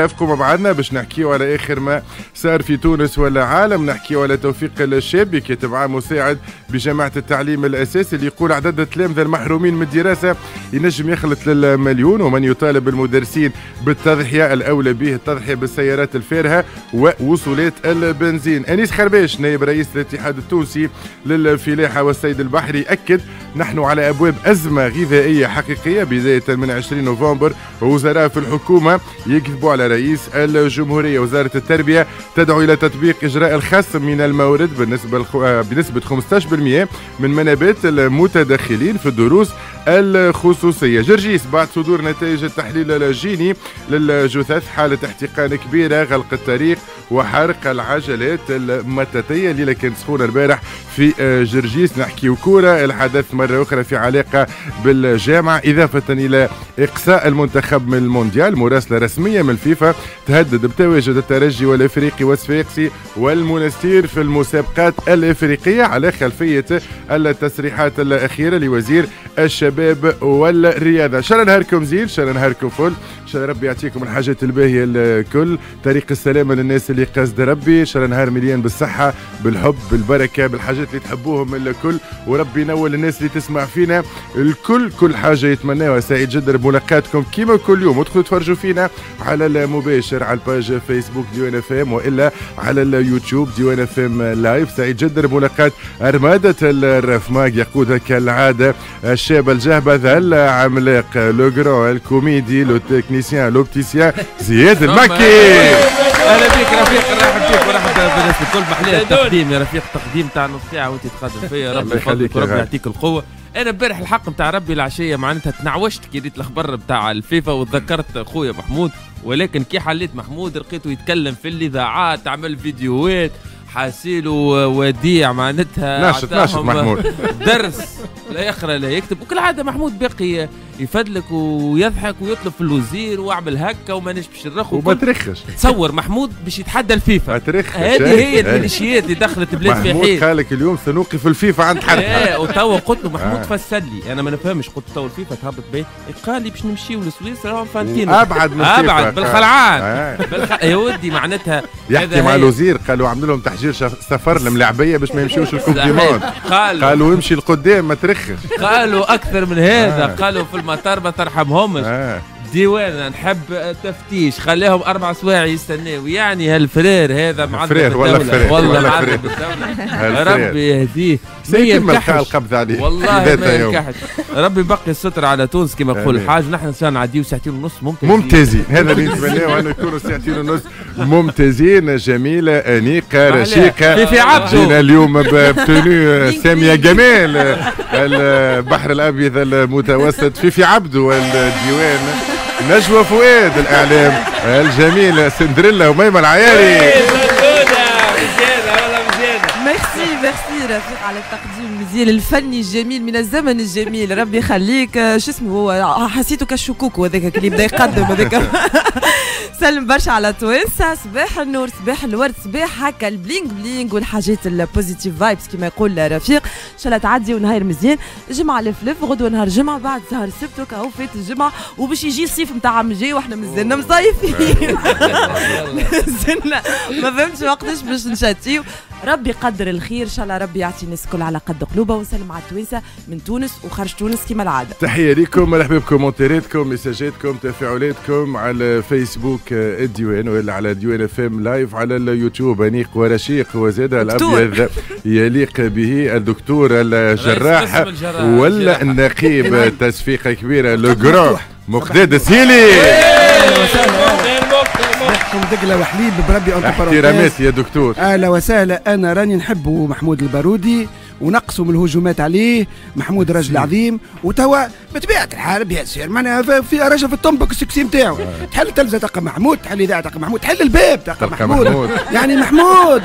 رافقوا مع بعضنا باش نحكيو على آخر ما صار في تونس ولا عالم نحكيو على توفيق الشابي كاتب عام مساعد بجامعة التعليم الأساسي اللي يقول عدد التلامذه المحرومين من الدراسة ينجم يخلط للمليون ومن يطالب المدرسين بالتضحية الأولى به التضحية بالسيارات الفارهة ووصولات البنزين. أنيس خرباش نائب رئيس الاتحاد التونسي للفلاحة والصيد البحري أكد نحن على أبواب أزمة غذائية حقيقية بداية من 20 نوفمبر ووزراء في الحكومة يكذبوا على رئيس الجمهورية. وزارة التربية تدعو إلى تطبيق إجراء الخصم من المورد بالنسبة آه، بنسبة 15% من منابات المتدخلين في الدروس الخصوصية. جرجيس بعد صدور نتائج التحليل الجيني للجثث حاله احتقان كبيرة غلق الطريق وحرق العجلات المطاطيه اللي كانت سخونة البارح في آه، جرجيس. نحكي كورة الحدث مرة أخرى في علاقة بالجامعة. إضافة إلى إقصاء المنتخب من المونديال مراسلة رسمية من الفيفا. تهدد بتواجد الترجي والإفريقي والصفاقسي والمنستير في المسابقات الإفريقية على خلفية التصريحات الأخيرة لوزير الشباب والرياضة. شر نهاركم زين شر نهاركم فل شر ربي يعطيكم الحاجات الباهية الكل. طريق السلامه للناس اللي قصد ربي. شر نهار مليان بالصحة بالحب بالبركة بالحاجات اللي تحبوهم الكل. وربي ينول الناس اللي تسمع فينا الكل. كل حاجة يتمناها. سعيد جدا بملاقاتكم كيما كل يوم. ادخلوا تفرجوا فينا على المباشر على ال page فيسبوك ديوان FM والا على اليوتيوب ديوان FM live. سعيد جدا بملاقات أرمادة ال Raf Mag يقودها كالعاده الشاب الجهبذ العملاق le grand الكوميدي le technicien l'opticien زياد المكي أهلا بك رفيق نرحب بك ورحب بالناس الكل محلية. التقديم يا رفيق تقديم تاع نص ساعة وانت تقدم فيا. ربي يخليك ربي يعطيك القوة. أنا امبارح الحق نتاع ربي العشية معناتها تنعوشت كي ريت الخبر نتاع الفيفا وتذكرت خويا محمود ولكن كي حليت محمود لقيته يتكلم في الاذاعات عمل فيديوهات حاسيل وديع معناتها ناشط ناشط محمود. درس لا يقرا لا يكتب وكالعادة محمود باقي يفدلك ويضحك ويطلب في الوزير واعمل هكا وما باش نرخ وما ترخش. تصور محمود باش يتحدى الفيفا. ما ترخش هذه هي الميليشيات اللي دخلت بلاد في حين محمود قال لك اليوم سنوقف الفيفا عند حد. إيه وتوا قلت له محمود آه. فسر لي. أنا ما نفهمش قلت توا الفيفا تهبط به قال لي باش نمشيو لسويسرا فانتينو أبعد من أبعد بالخلعان. آه. بالخ... يا ودي معناتها يحكي مع الوزير قالوا عملوا لهم تحجير سفر الملاعبيه باش ما يمشيوش الكوب دي قالوا. امشي لقدام ما ترخش. قالوا أكثر من هذا. آه. قالوا في ما ترحمهمش. ديوان نحب تفتيش خليهم أربع سوايع يستناو يعني هالفرير هذا معذب فرير ولا فرير؟ والله معذب بالدولة ربي يهديه. مية القبض عليه والله ما ينكحش ربي بقي الستر على تونس كما يقول الحاج نحن نعديو ساعتين ونص. ممتازين. ممتازين. هذا اللي نتمناه ان نكونوا ساعتين ونص. ممتازين. جميلة. أنيقة. رشيقة. في في عبده جينا اليوم بتوني. سامية جمال. البحر الأبيض المتوسط. في في عبده الديوان نجوى فؤاد الإعلام الجميل سندريلا وميمة العياري. merci merci رفيق على التقديم المزيان الفني الجميل من الزمن الجميل. ربي يخليك. شو اسمه هو حسيته كالشكوك هذاك اللي بدا يقدم هذاك. سلم برشا على توانسه صباح النور صباح الورد صباح هكا ال bling bling والحاجات ال positive vibes كما يقول رفيق. إن شاء الله تعدي ونهار مزيان. جمعة لفلف غدوة نهار جمعة بعد سهر السبت وكا فات الجمعة. وباش يجي الصيف نتاع عام الجاي وإحنا مازلنا مصيفين. مازلنا ما فهمتش وقتاش باش نشاتيو. ربي يقدر الخير. إن شاء الله ربي يعطي الناس الكل على قد قلوبها ونسلم على التوانسة من تونس وخارج تونس كما العادة. تحية لكم مرحبا بكومنتيراتكم مساجاتكم تفاعلاتكم على فيسبوك الديوان ولا على ديوان FM live على اليوتيوب أنيق ورشيق وزاد الأبيض يليق به الدكتور الجراح ولا النقيب تصفيقه كبيره لو مقداد السيلي دقلة وحليب بربي احترامات يا دكتور. أهلا وسهلا أنا راني نحب محمود البارودي ونقصوا من الهجومات عليه محمود راجل عظيم وتوا بطبيعة الحال بياسر معناها في راجل في الطنبك السكسي نتاعو تحل تلفزه تلقى محمود تحل إذاعة تلقى محمود تحل الباب تلقى محمود. محمود. يعني محمود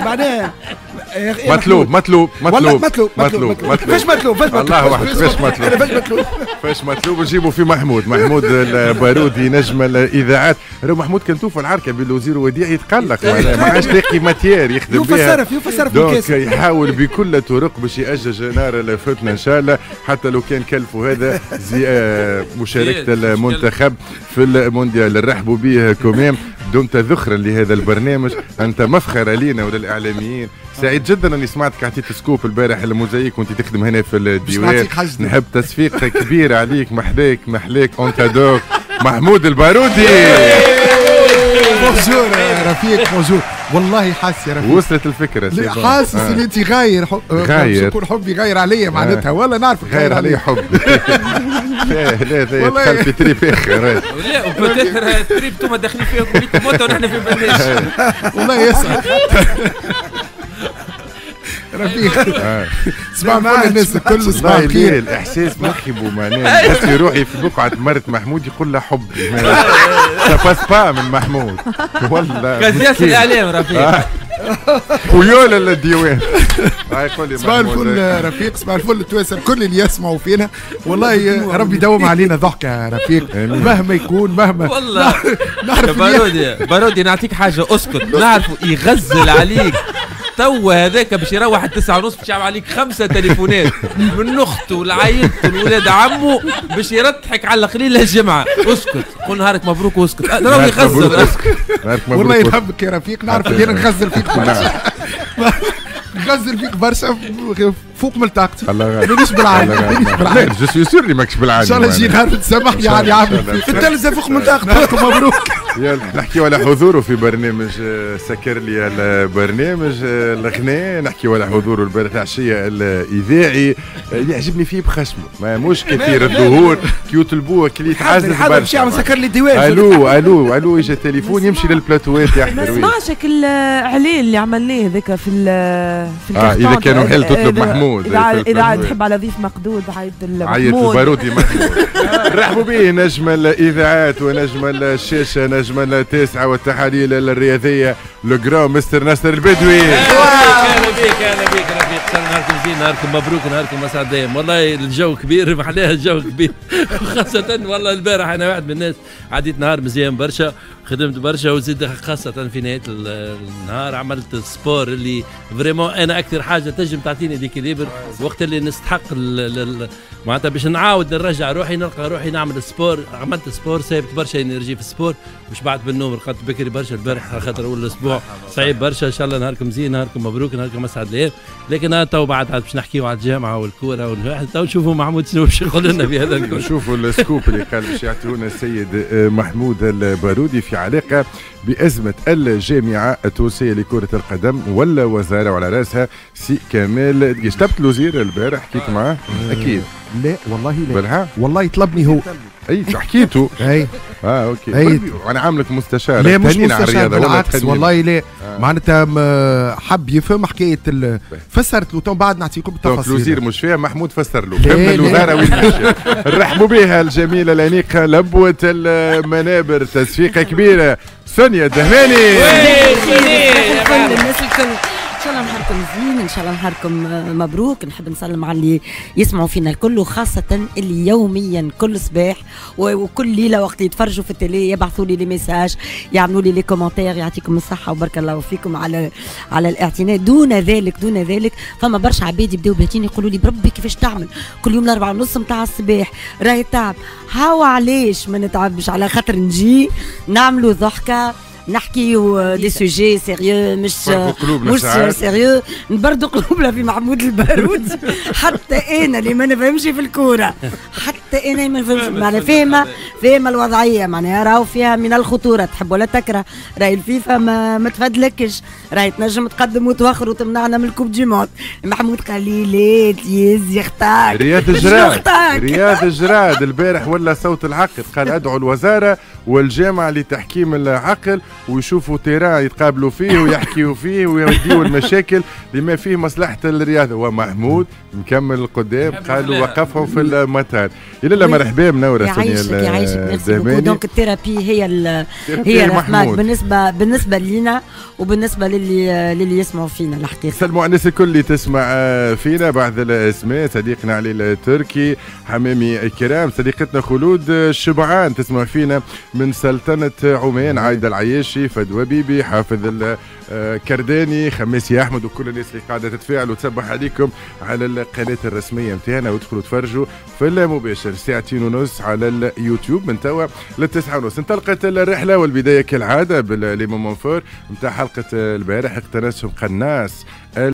بعدين مطلوب مطلوب مطلوب مطلوب مطلوب فاش مطلوب. فاش مطلوب الله واحد فاش مطلوب. فاش مطلوب. فاش مطلوب. نجيبوا في محمود. محمود البارودي نجم الإذاعات. محمود كان توفى العركة بين الوزير وديع يتقلق ما عادش لاقي matière يخدم بها. يفسر يفسر في donc يحاول بكل الطرق باش يأجج نار الفتنه إن شاء الله. حتى لو كان كلفوا هذا زي مشاركة المنتخب في المونديال. نرحبوا به quand même. دمت ذخرا لهذا البرنامج. أنت مفخر لينا وللإعلاميين. سعيد جدا أني سمعتك عطيت scoop البارح الموزايك وأنت تخدم هنا في الديوان نحب تصفيق كبير عليك محلاك محلاك اونت دوك محمود البارودي. بونجور رفيق بونجور. والله حاسس يا رفيق. وصلت الفكرة حاسس آه. إن أنت غاير حب... غاير. يكون حبي غاير عليا معناتها ولا نعرف غاير علي حب. لا لا لا دخل في تريب اخر لا وبتاثر تريب أنتم داخلين فيها كلكم موتوا ونحن في برنامج والله يسعد. رفيق اسمع كل الناس الكل اسمع خير الاحساس مخيب معناه بس يروح في بقعة مرت محمود يقول له حبي باس با من محمود. والله كسياسه الإعلام رفيق. ويولا الديوان صباح الفل رفيق. صباح الفل التوانسه الكل اللي يسمعوا فينا. والله ربي يدوم علينا ضحكه يا رفيق. مهما يكون مهما والله. نعرف بارودي بارودي نعطيك حاجة اسكت. نعرفه يغزل عليك. توا هذاك باش يروح التسعة ونص باش يعمل عليك خمسة تليفونات. من اخته ولعيلته ولولاد عمه باش يرتحك على القليل الجمعة اسكت. قول نهارك مبروك واسكت. راهو يغزل اسكت والله يحبك يا رفيق. نعرف اللي أنا نغزل فيك نغزل فيك برشا. فوق من طاقتي الله مانيش بالعالم. مانيش je suis sûr اللي ماكش بالعالم. إن شاء الله يجي نهار تسمح يعني عامل في التلفزه فوق من طاقتك مبروك نحكيو على حضوره في برنامج سكر لي البرنامج الغناء نحكيو على حضوره البارح العشية الإذاعي. يعجبني فيه بخشمه ما مش كثير الظهور كي يطلبوه كي يتعزز برشا. باش يعمل سكر لي الديوان. ألو ألو ألو اجى تليفون يمشي للبلاتوات يحضر ما سمعش الاعلان اللي عملناه هذاك في في آه إذا كانوا محل تطلب محمود. إذا إذا تحب على ضيف مقدود عيط عيط البارودي محمود رحبوا به نجم الإذاعات ونجم الشاشة نجم التاسعة والتحاليل الرياضية le grand mister ناصر البدوي. أهلا بك أهلا بك رفيق نهاركم زين نهاركم مبروك نهاركم اسعد دايم والله الجو كبير محلاها الجو كبير. خاصة والله البارح أنا واحد من الناس عديت نهار مزيان برشا. خدمت برشا وزيد خاصة في نهاية النهار عملت sport اللي vraiment أنا أكثر حاجة تنجم تعطيني d'équilibre وقت اللي نستحق معناتها باش نعاود نرجع روحي نلقى روحي نعمل sport عملت sport سايبت برشا énergie في ال sport مش بعد بالنوم رقدت بكري برشا البارح خاطر أول أسبوع صعيب برشا إن شاء الله نهاركم زين نهاركم مبروك نهاركم اسعد الأيام لكن تو بعد باش نحكيو على الجامعة والكورة تو نشوفوا محمود شنو باش يقول لنا في هذا نشوفوا ال scoop اللي قال باش يعطيونا السيد محمود البارودي في علاقه بأزمة الجامعة التونسية لكرة القدم ولا وزارة وعلى رأسها سي كمال جبت الوزير البارح حكيت معاه؟ أكيد لا والله لا. بالها؟ والله طلبني هو. أي حكيته. أي. آه OK. أي. أنا عاملك مستشار. لا مش مستشار؟ بالعكس والله لا آه. معناتها حب يفهم حكاية فسرت له تو بعد نعطيكم التفاصيل. الوزير مش فاهم محمود فسر له. فهمنا الوزاره وين نرحبوا بها الجميلة الانيقه لبوة المنابر تصفيقه كبيرة. سونيا الدهماني. الناس الكل. إن شاء الله نهاركم زين إن شاء الله نهاركم مبروك. نحب نسلم على اللي يسمعوا فينا الكل وخاصة اللي يوميا كل صباح وكل ليلة وقت يتفرجوا في ال télé يبعثوا لي les messages يعملوا لي les commentaires يعطيكم الصحة وبارك الله فيكم على على الاعتناء. donc donc فما برشا عباد يبداو باتين يقولوا لي بربي كيفاش تعمل؟ كل يوم الأربعة ونص نتاع الصباح. راهي تعب. هاو علاش ما نتعبش؟ على خاطر نجي نعملوا ضحكة نحكيو des sujets sérieux مش مش sérieux نبردوا قلوبنا في محمود البارود. حتى أنا اللي ما نفهمش في الكورة. حتى أنا ما نفهمش. معناها فاهمه فاهمه الوضعية. معناها راهو فيها من الخطورة. تحب ولا تكره؟ راهي الفيفا ما, ما تفدلكش راهي تنجم تقدم وتوخر وتمنعنا من ال coupe du monde محمود قال لي la thèse نتاع رياض الجراد. رياض الجراد. البارح ولا صوت العقل. قال أدعو الوزارة والجامعة لتحكيم العقل. ويشوفوا terrain يتقابلوا فيه ويحكيوا فيه ويوديوا المشاكل لما فيه مصلحة الرياضة. ومحمود مكمل قدام قالوا وقفهم في المطار. لا لا مرحبا منورة يعيشك يعيشك merci beaucoup donc ال thérapie هي هي الرحمن. بالنسبة بالنسبة لينا وبالنسبة للي للي يسمعوا فينا الحقيقة. سلموا على الناس الكل اللي تسمع فينا بعض الأسماء. صديقنا علي التركي حمامي كرام صديقتنا خلود الشبعان تسمع فينا من سلطنة عمان. عايدة العياشي فدوى بيبي حافظ كرداني خماسي أحمد وكل الناس اللي قاعدة تتفاعل وتصبح عليكم على القناة الرسمية. نتاعنا وادخلوا تفرجوا في المباشر ساعتين ونص على اليوتيوب. من توا للتسعة ونص. انطلقت الرحلة والبداية كالعادة بالليمون مونفور نتاع حلقة البارح اقتنصهم قناص